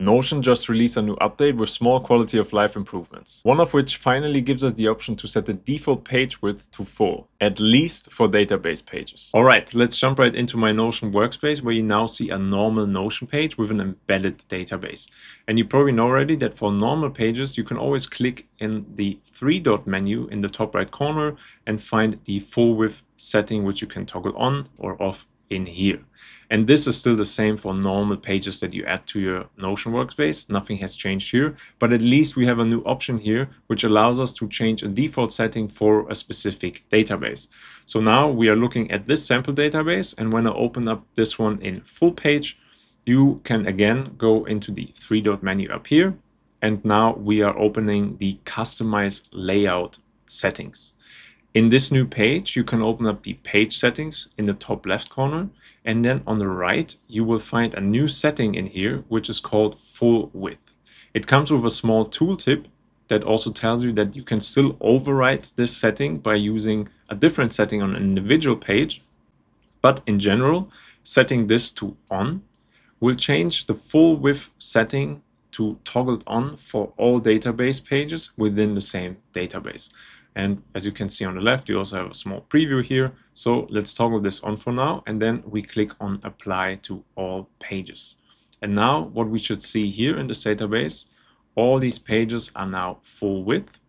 Notion just released a new update with small quality of life improvements, one of which finally gives us the option to set the default page width to full, at least for database pages. Alright, let's jump right into my Notion workspace where you now see a normal Notion page with an embedded database. And you probably know already that for normal pages you can always click in the three dot menu in the top right corner and find the full width setting which you can toggle on or off in here. And this is still the same for normal pages that you add to your Notion workspace. Nothing has changed here, but at least we have a new option here, which allows us to change a default setting for a specific database. So now we are looking at this sample database. And when I open up this one in full page, you can again go into the three dot menu up here. And now we are opening the customize layout settings. In this new page, you can open up the page settings in the top left corner. And then on the right, you will find a new setting in here, which is called full width. It comes with a small tooltip that also tells you that you can still override this setting by using a different setting on an individual page. But in general, setting this to on will change the full width setting to toggled on for all database pages within the same database. And as you can see on the left, you also have a small preview here. So let's toggle this on for now. And then we click on apply to all pages. And now what we should see here in this database, all these pages are now full width.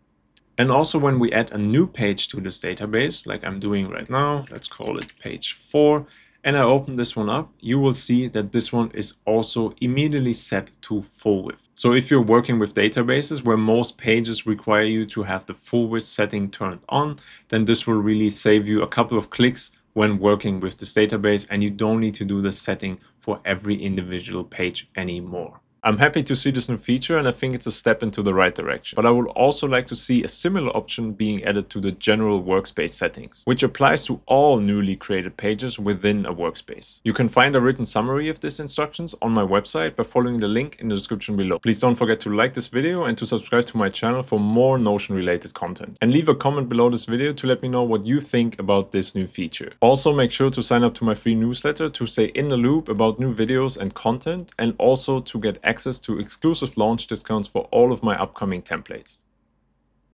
And also when we add a new page to this database, like I'm doing right now, let's call it page four, and I open this one up, you will see that this one is also immediately set to full width. So if you're working with databases where most pages require you to have the full width setting turned on, then this will really save you a couple of clicks when working with this database and you don't need to do the setting for every individual page anymore. I'm happy to see this new feature and I think it's a step into the right direction. But I would also like to see a similar option being added to the general workspace settings, which applies to all newly created pages within a workspace. You can find a written summary of these instructions on my website by following the link in the description below. Please don't forget to like this video and to subscribe to my channel for more Notion related content. And leave a comment below this video to let me know what you think about this new feature. Also make sure to sign up to my free newsletter to stay in the loop about new videos and content and also to get access to exclusive launch discounts for all of my upcoming templates.